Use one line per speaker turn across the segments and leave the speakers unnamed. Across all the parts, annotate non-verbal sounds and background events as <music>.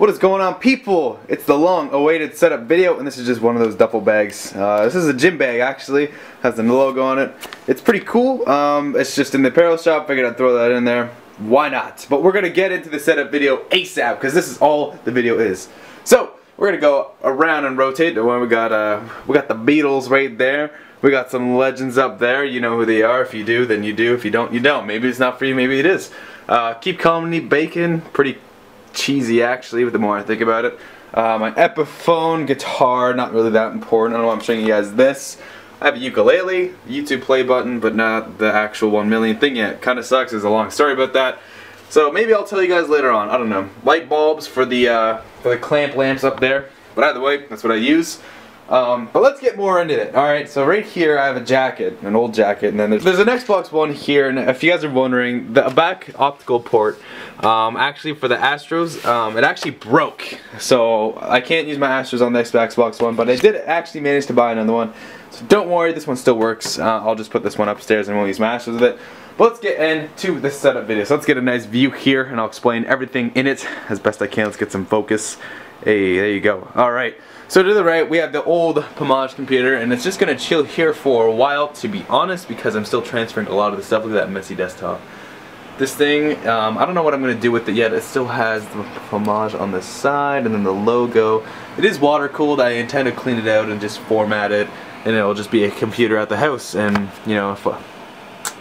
What is going on people? It's the long awaited setup video and this is just one of those duffel bags. Uh, this is a gym bag actually, has the logo on it. It's pretty cool, um, it's just in the apparel shop, figured I'd throw that in there. Why not? But we're gonna get into the setup video ASAP because this is all the video is. So, we're gonna go around and rotate. The one we got, uh, we got the Beatles right there. We got some legends up there. You know who they are. If you do, then you do. If you don't, you don't. Maybe it's not for you. Maybe it is. Uh, keep calm and eat bacon. Pretty cheesy actually, the more I think about it. Uh, my Epiphone guitar, not really that important. I don't know why I'm showing you guys this. I have a ukulele, YouTube play button, but not the actual 1 million thing yet. Kinda sucks, there's a long story about that. So maybe I'll tell you guys later on, I don't know. Light bulbs for the, uh, for the clamp lamps up there. But either way, that's what I use. Um, but let's get more into it. Alright, so right here I have a jacket, an old jacket, and then there's, there's an Xbox One here, and if you guys are wondering, the back optical port, um, actually for the Astros, um, it actually broke. So I can't use my Astros on the Xbox One, but I did actually manage to buy another one. So don't worry, this one still works. Uh, I'll just put this one upstairs and we'll use my Astros with it. But let's get into this setup video. So let's get a nice view here, and I'll explain everything in it as best I can. Let's get some focus. Hey, there you go. Alright. So to the right, we have the old Pamaj computer, and it's just going to chill here for a while, to be honest, because I'm still transferring a lot of the stuff. Look at that messy desktop. This thing, um, I don't know what I'm going to do with it yet. It still has the Pamaj on the side, and then the logo. It is water cooled. I intend to clean it out and just format it, and it'll just be a computer at the house, and, you know, for,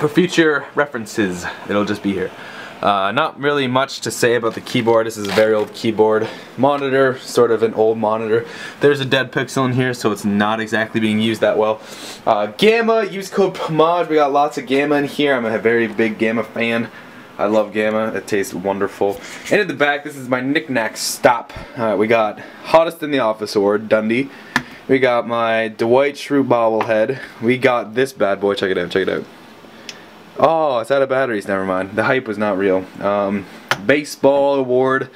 for future references, it'll just be here. Uh, not really much to say about the keyboard. This is a very old keyboard. Monitor, sort of an old monitor. There's a dead pixel in here, so it's not exactly being used that well. Uh, Gamma, use code PAMAJ. We got lots of Gamma in here. I'm a very big Gamma fan. I love Gamma. It tastes wonderful. And at the back, this is my knickknack stop. Uh, we got Hottest in the Office Award, Dundie. We got my Dwight Schrute bobblehead. We got this bad boy. Check it out. Check it out. Oh, it's out of batteries. Never mind. The hype was not real. Um, baseball award.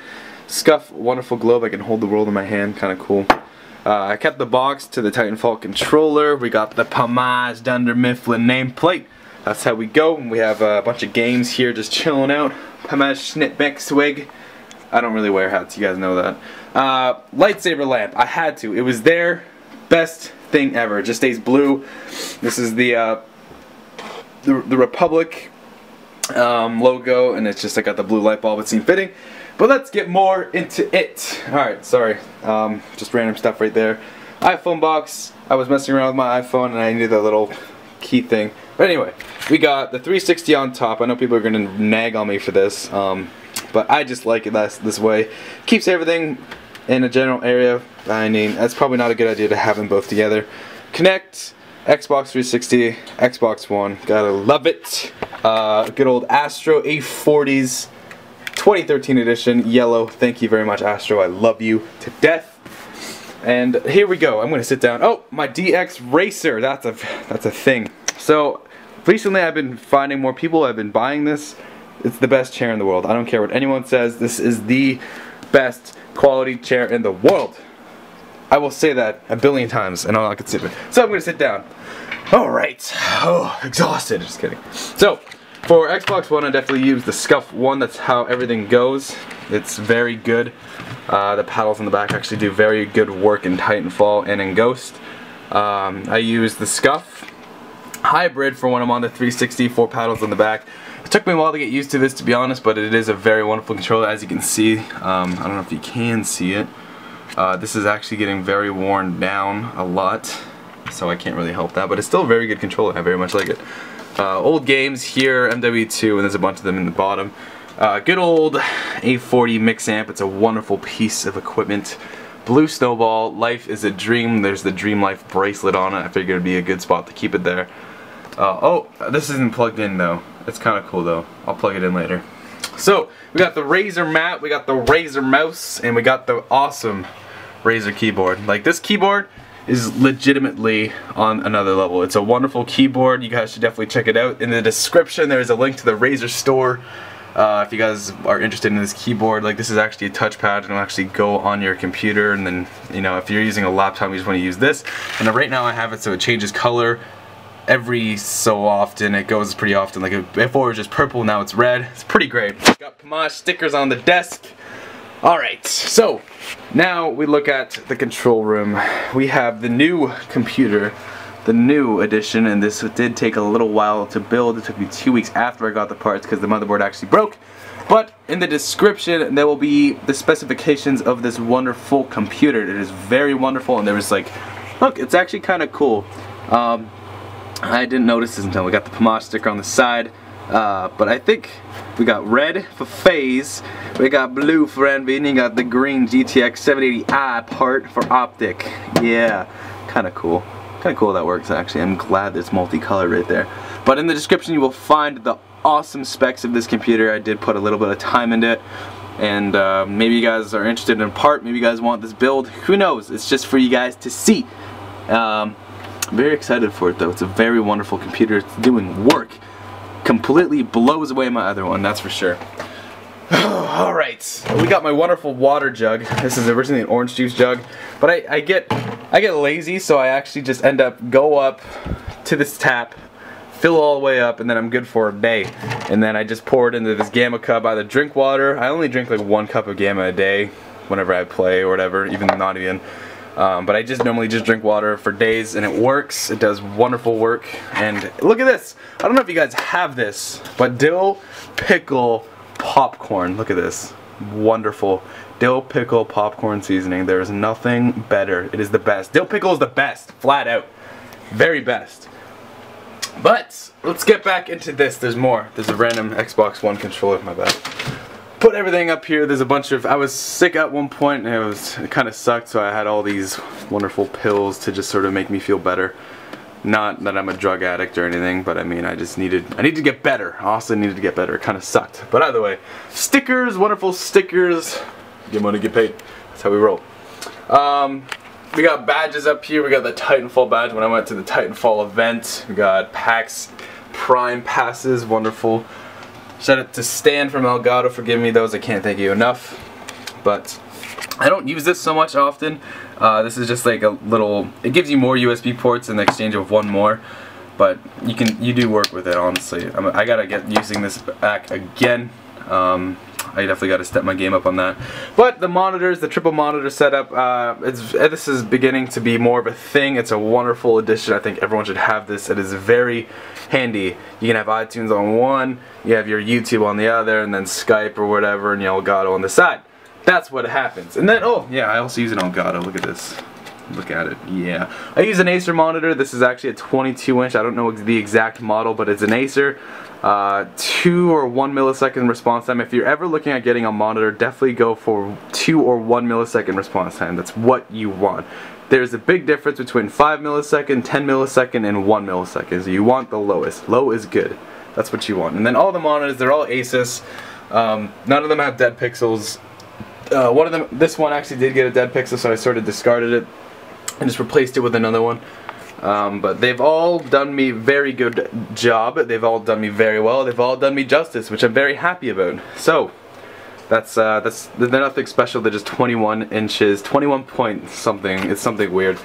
Scuf Wonderful Globe. I can hold the world in my hand. Kind of cool. Uh, I kept the box to the Titanfall controller. We got the Pamaj Dunder Mifflin nameplate. That's how we go. We have a bunch of games here just chilling out. Pamaj Schnitbeck Swig. I don't really wear hats. You guys know that. Uh, lightsaber lamp. I had to. It was there. Best thing ever. It just stays blue. This is the uh, the, the Republic um, logo, and it's just I got the blue light bulb. It seemed fitting. But let's get more into it. Alright, sorry. Um, just random stuff right there. iPhone box. I was messing around with my iPhone and I needed the little key thing. But anyway, we got the 360 on top. I know people are to nag on me for this. Um, but I just like it this, this way. Keeps everything in a general area. I mean, that's probably not a good idea to have them both together. Connect Xbox 360, Xbox One, gotta love it. Uh, good old Astro A40s, 2013 edition, yellow. Thank you very much, Astro. I love you to death. And here we go. I'm gonna sit down. Oh, my DX Racer. That's a that's a thing. So recently, I've been finding more people I've been buying this. It's the best chair in the world. I don't care what anyone says. This is the best quality chair in the world. I will say that a billion times and all I can sit with. So I'm gonna sit down. Alright. Oh, exhausted. Just kidding. So, for Xbox One, I definitely use the Scuf one. That's how everything goes. It's very good. Uh, the paddles in the back actually do very good work in Titanfall and in Ghost. Um, I use the Scuf Hybrid for when I'm on the 360, four paddles in the back. It took me a while to get used to this, to be honest, but it is a very wonderful controller, as you can see. Um, I don't know if you can see it. Uh, this is actually getting very worn down a lot, so I can't really help that, but it's still a very good controller. I very much like it. Uh, old games here, MW2, and there's a bunch of them in the bottom. Uh, good old A40 mix amp. It's a wonderful piece of equipment. Blue Snowball, Life is a Dream. There's the Dream Life bracelet on it. I figured it'd be a good spot to keep it there. Uh, oh, this isn't plugged in though. It's kind of cool though. I'll plug it in later. So, we got the Razer mat, we got the Razer mouse, and we got the awesome Razer keyboard. Like this keyboard is legitimately on another level. It's a wonderful keyboard. You guys should definitely check it out. In the description there's a link to the Razer store. Uh, if you guys are interested in this keyboard, like this is actually a touchpad and it'll actually go on your computer and then, you know, if you're using a laptop you just want to use this. And right now I have it so it changes color every so often. It goes pretty often. Like before it was just purple, now it's red. It's pretty great. Got Pamaj stickers on the desk. Alright, so now we look at the control room. We have the new computer, the new edition, and this did take a little while to build. It took me two weeks after I got the parts because the motherboard actually broke. But in the description, there will be the specifications of this wonderful computer. It is very wonderful, and there was like, look, it's actually kind of cool. Um, I didn't notice this until we got the Pamaj sticker on the side. Uh, but I think we got red for FaZe, we got blue for Envy, and you got the green GTX 780i part for OpTic. Yeah, kind of cool. Kind of cool that works actually. I'm glad there's multicolored right there. But in the description you will find the awesome specs of this computer. I did put a little bit of time into it. And uh, maybe you guys are interested in part, maybe you guys want this build. Who knows? It's just for you guys to see. Um, very excited for it though. It's a very wonderful computer. It's doing work completely blows away my other one, that's for sure. <sighs> Alright, we got my wonderful water jug. This is originally an orange juice jug, but I, I get I get lazy, so I actually just end up go up to this tap, fill all the way up, and then I'm good for a day. And then I just pour it into this Gamma cup, either drink water, I only drink like one cup of Gamma a day whenever I play or whatever, even not even. Um, but I just normally just drink water for days and it works. It does wonderful work. And look at this. I don't know if you guys have this, but dill pickle popcorn. Look at this. Wonderful. Dill pickle popcorn seasoning. There is nothing better. It is the best. Dill pickle is the best. Flat out. Very best. But let's get back into this. There's more. There's a random Xbox One controller. My bad put everything up here. There's a bunch of, I was sick at one point and it was, it kind of sucked so I had all these wonderful pills to just sort of make me feel better. Not that I'm a drug addict or anything, but I mean I just needed, I needed to get better. I also needed to get better. It kind of sucked. But either way, stickers, wonderful stickers. Get money, get paid. That's how we roll. Um, we got badges up here. We got the Titanfall badge when I went to the Titanfall event. We got PAX Prime passes, wonderful. Shout out to Stan from Elgato for giving me those. I can't thank you enough. But I don't use this so much often. Uh, this is just like a little, it gives you more USB ports in the exchange of one more. But you can, you do work with it honestly. I'm, i got to get using this back again. Um, I definitely got to step my game up on that. But the monitors, the triple monitor setup, uh, it's, this is beginning to be more of a thing. It's a wonderful addition. I think everyone should have this. It is very handy. You can have iTunes on one, you have your YouTube on the other, and then Skype or whatever, and Elgato on the side. That's what happens. And then, oh, yeah, I also use an Elgato. Look at this. Look at it. Yeah. I use an Acer monitor. This is actually a 22 inch. I don't know the exact model, but it's an Acer. Uh, two or one millisecond response time. If you're ever looking at getting a monitor, definitely go for two or one millisecond response time. That's what you want. There's a big difference between 5 millisecond, 10 millisecond, and 1 millisecond. So you want the lowest. Low is good. That's what you want. And then all the monitors, they're all Asus. Um, none of them have dead pixels. Uh, one of them, this one actually did get a dead pixel, so I sort of discarded it and just replaced it with another one. Um, but they've all done me very good job. They've all done me very well. They've all done me justice, which I'm very happy about. So, that's uh, that's they're nothing special. They're just 21 inches, 21 point something. It's something weird.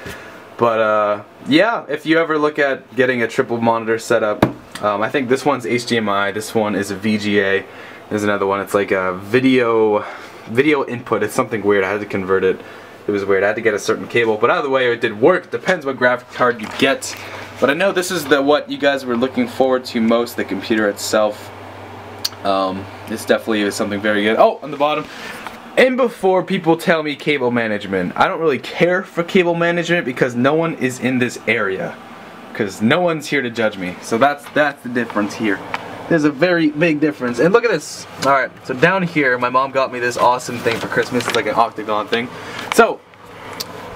But uh, yeah, if you ever look at getting a triple monitor setup, um, I think this one's HDMI. This one is a VGA. There's another one. It's like a video video input. It's something weird. I had to convert it it was weird. I had to get a certain cable, but either way, it did work. Depends what graphic card you get. But I know this is the what you guys were looking forward to most, the computer itself. Um, this definitely is something very good. Oh, on the bottom. And before people tell me cable management, I don't really care for cable management because no one is in this area. Because no one's here to judge me. So that's that's the difference here. There's a very big difference. And look at this. Alright, so down here, my mom got me this awesome thing for Christmas. It's like an octagon thing. So,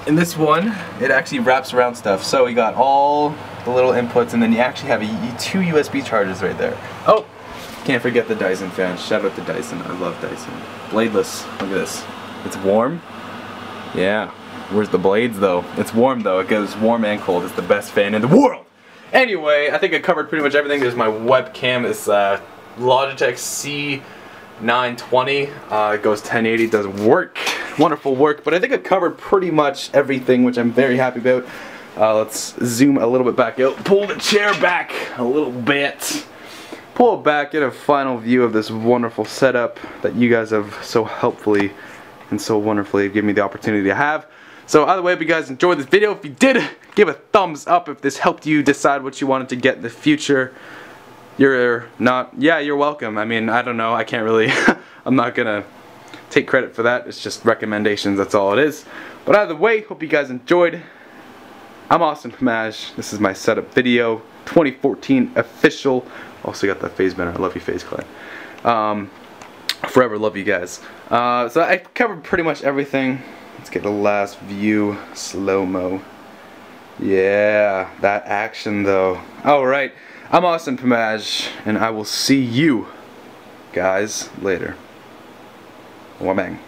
in this one, it actually wraps around stuff. So we got all the little inputs and then you actually have a, two USB chargers right there. Oh, can't forget the Dyson fan. Shout out to Dyson. I love Dyson. Bladeless. Look at this. It's warm. Yeah. Where's the blades though? It's warm though. It goes warm and cold. It's the best fan in the world. Anyway, I think I covered pretty much everything. There's my webcam. It's uh, Logitech C920. Uh, it goes 1080. Does work. Wonderful work. But I think I covered pretty much everything, which I'm very happy about. Uh, let's zoom a little bit back out. Pull the chair back a little bit. Pull it back, get a final view of this wonderful setup that you guys have so helpfully and so wonderfully given me the opportunity to have. So either way, if you guys enjoyed this video, if you did, give a thumbs up if this helped you decide what you wanted to get in the future. You're not, yeah, you're welcome. I mean, I don't know, I can't really, <laughs> I'm not gonna take credit for that. It's just recommendations, that's all it is. But either way, hope you guys enjoyed. I'm Austin Pamaj. This is my setup video, 2014 official. Also got that FaZe banner. I love you, FaZe Clan. Um, forever love you guys. Uh, so I covered pretty much everything. Let's get the last view, slow-mo. Yeah, that action though. Alright, I'm Austin Pamaj, and I will see you guys later. Wamang.